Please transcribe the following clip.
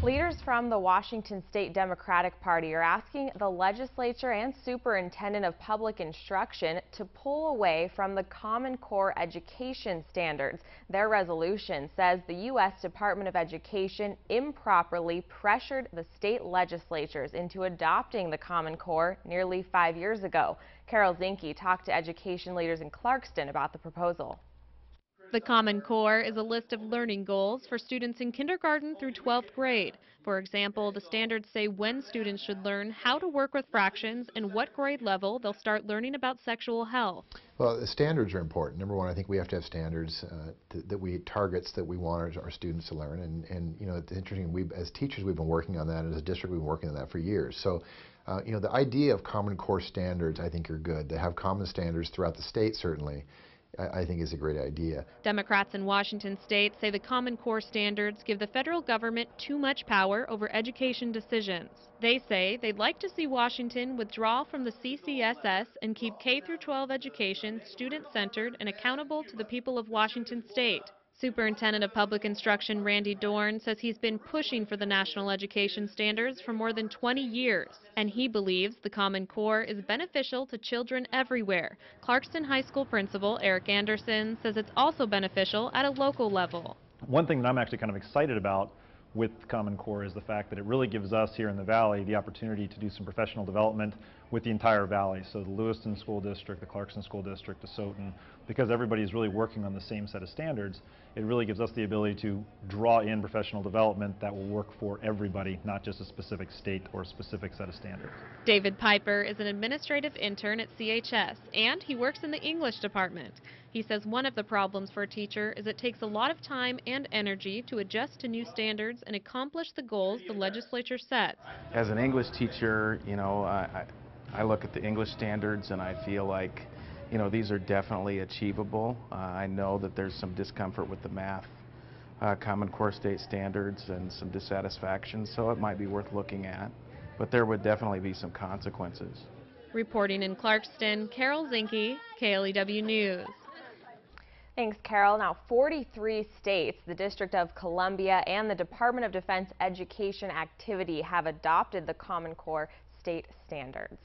Leaders from the Washington State Democratic Party are asking the legislature and superintendent of public instruction to pull away from the Common Core education standards. Their resolution says the U.S. Department of Education improperly pressured the state legislatures into adopting the Common Core nearly five years ago. Carol Zinke talked to education leaders in Clarkston about the proposal. The Common Core is a list of learning goals for students in kindergarten through 12th grade. For example, the standards say when students should learn how to work with fractions and what grade level they'll start learning about sexual health. Well, the standards are important. Number one, I think we have to have standards uh, that we targets that we want our, students to learn. And, and you know, it's interesting. We, as teachers, we've been working on that. As a district, we've been working on that for years. So, uh, you know, the idea of Common Core standards, I think, are good. They have common standards throughout the state, certainly. I, think is a great idea. Democrats in Washington state say the Common Core standards give the federal government too much power over education decisions. They say they'd like to see Washington withdraw from the CCSS and keep K through 12 education student-centered and accountable to the people of Washington state. Superintendent of Public Instruction Randy Dorn says he's been pushing for the national education standards for more than 20 years, and he believes the Common Core is beneficial to children everywhere. Clarkston High School principal Eric Anderson says it's also beneficial at a local level. One thing that I'm actually kind of excited about with Common Core is the fact that it really gives us here in the Valley the opportunity to do some professional development with the entire Valley. So the Lewiston School District, the Clarkston School District, DeSoto, because everybody is really working on the same set of standards, it really gives us the ability to draw in professional development that will work for everybody, not just a specific state or a specific set of standards. David Piper is an administrative intern at CHS, and he works in the English department. He says one of the problems for a teacher is it takes a lot of time and energy to adjust to new standards and accomplish the goals the legislature sets. As an English teacher, you know, I, I look at the English standards and I feel like, you know, these are definitely achievable. Uh, I know that there's some discomfort with the math uh, Common Core state standards and some dissatisfaction, so it might be worth looking at. But there would definitely be some consequences. Reporting in Clarkston, Carol Zinke, KLEW News. Thanks, Carol. Now, 43 states, the District of Columbia, and the Department of Defense Education Activity have adopted the Common Core state standards.